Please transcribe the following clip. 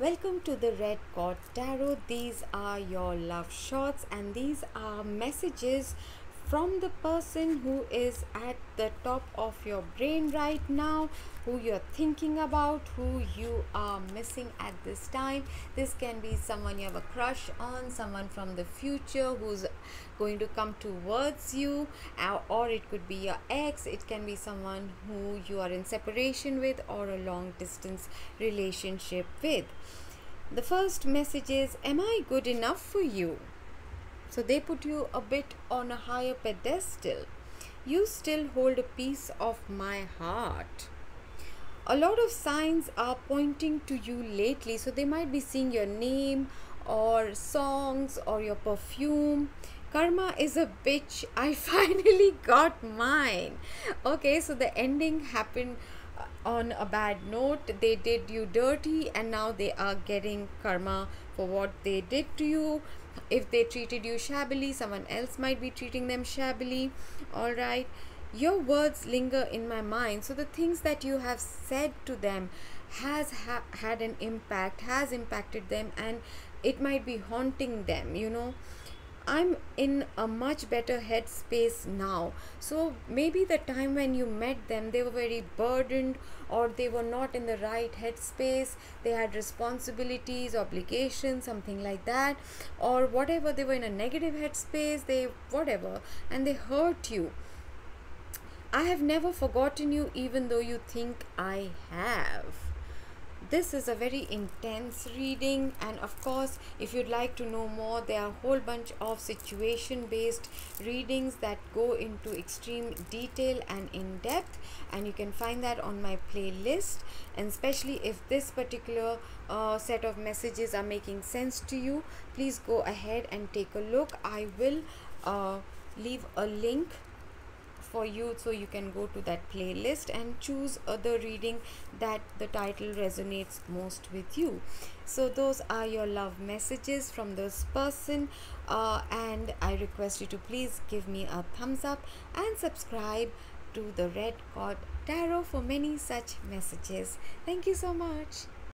Welcome to the Red Cord Tarot. These are your love shots, and these are messages from the person who is at the top of your brain right now, who you're thinking about, who you are missing at this time. This can be someone you have a crush on, someone from the future who's going to come towards you, or it could be your ex, it can be someone who you are in separation with, or a long distance relationship with. The first message is Am I good enough for you? So they put you a bit on a higher pedestal. You still hold a piece of my heart. A lot of signs are pointing to you lately, so they might be seeing your name or songs or your perfume. Karma is a bitch. I finally got mine. Okay, so the ending happened on a bad note. They did you dirty, and now they are getting karma for what they did to you. If they treated you shabbily someone else might be treating them shabbily. All right your words linger in my mind. So the things that you have said to them has ha- had an impact has impacted them and it might be haunting them you know I'm in a much better headspace now. So maybe the time when you met them, they were very burdened or they were not in the right headspace. They had responsibilities, obligations, something like that, or whatever. They were in a negative headspace, they whatever, and they hurt you. I have never forgotten you, even though you think I have this is a very intense reading and of course if you'd like to know more there are a whole bunch of situation based readings that go into extreme detail and in depth and you can find that on my playlist and especially if this particular uh, set of messages are making sense to you please go ahead and take a look. I will uh, leave a link for you so you can go to that playlist and choose other reading that the title resonates most with you. So those are your love messages from this person uh, and i request you to please give me a thumbs up and subscribe to the red cord tarot for many such messages. Thank you so much